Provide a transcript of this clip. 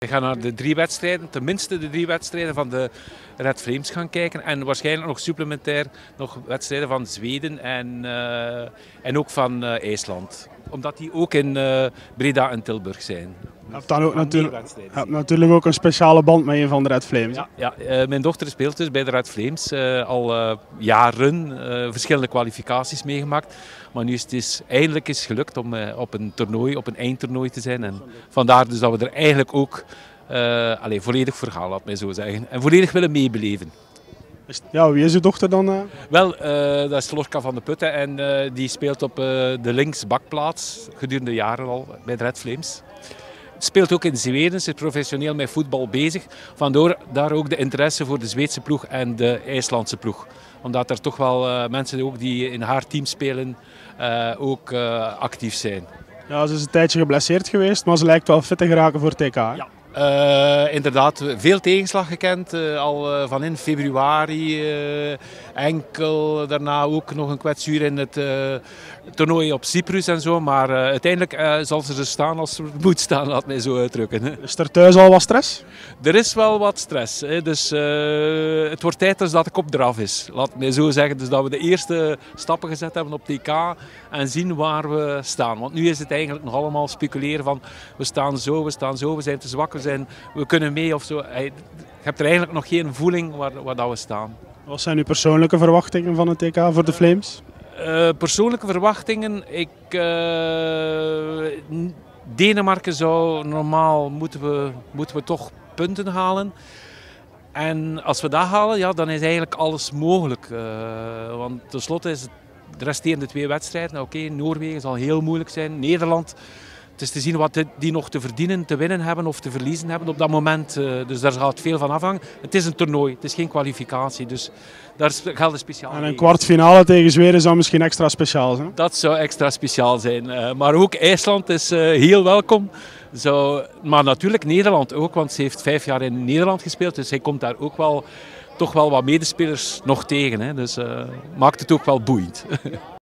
We gaan naar de drie wedstrijden, tenminste de drie wedstrijden van de Red Flames gaan kijken. En waarschijnlijk nog supplementair nog wedstrijden van Zweden en, uh, en ook van uh, IJsland. Omdat die ook in uh, Breda en Tilburg zijn. Je hebt dan ook natuurlijk, hebt natuurlijk ook een speciale band met een van de Red Flames. Ja, ja mijn dochter speelt dus bij de Red Flames al jaren verschillende kwalificaties meegemaakt. Maar nu is het is, eindelijk is gelukt om op een toernooi, op een eindtoernooi te zijn. En vandaar dus dat we er eigenlijk ook uh, allez, volledig voor gaan, laat mij zo zeggen. En volledig willen meebeleven. Ja, wie is uw dochter dan? Uh? Wel, uh, dat is Lorca van de Putten en uh, die speelt op de linksbakplaats gedurende jaren al bij de Red Flames. Speelt ook in Zweden, is professioneel met voetbal bezig. Vandaar daar ook de interesse voor de Zweedse ploeg en de IJslandse ploeg. Omdat er toch wel mensen ook die in haar team spelen ook actief zijn. Ja, ze is een tijdje geblesseerd geweest, maar ze lijkt wel fit te geraken voor TK. Ja. Uh, inderdaad, veel tegenslag gekend, uh, al uh, van in februari. enkel daarna ook nog een kwetsuur in het toernooi op Cyprus en zo. Maar uiteindelijk zal ze er staan als ze moet staan, laat mij zo uitdrukken. Is er thuis al wat stress? Er is wel wat stress. Hè. Dus het wordt tijd dus dat de kop eraf is, laat mij zo zeggen. Dus dat we de eerste stappen gezet hebben op TK en zien waar we staan. Want nu is het eigenlijk nog allemaal speculeren van we staan zo, we staan zo, we zijn te zwak zijn, we kunnen mee of zo. Je hebt er eigenlijk nog geen voeling waar, waar dat we staan. Wat zijn uw persoonlijke verwachtingen van het TK voor de Flames? Uh, persoonlijke verwachtingen, ik, uh, Denemarken zou normaal moeten we, moeten we toch punten halen. En als we dat halen, ja, dan is eigenlijk alles mogelijk. Uh, want tenslotte is het de resterende twee wedstrijden. Oké, okay, Noorwegen zal heel moeilijk zijn. Nederland het is te zien wat die nog te verdienen, te winnen hebben of te verliezen hebben op dat moment. Eh, dus daar gaat veel van afhangen. Het is een toernooi, het is geen kwalificatie. Dus daar geldt een speciaal. En een kwartfinale tegen Zweden zou misschien extra speciaal zijn? Dat zou extra speciaal zijn. Eh, maar ook IJsland is eh, heel welkom. Zo, maar natuurlijk Nederland ook, want ze heeft vijf jaar in Nederland gespeeld. Dus hij komt daar ook wel toch wel wat medespelers nog tegen. Hè. Dus maakt het ook wel boeiend.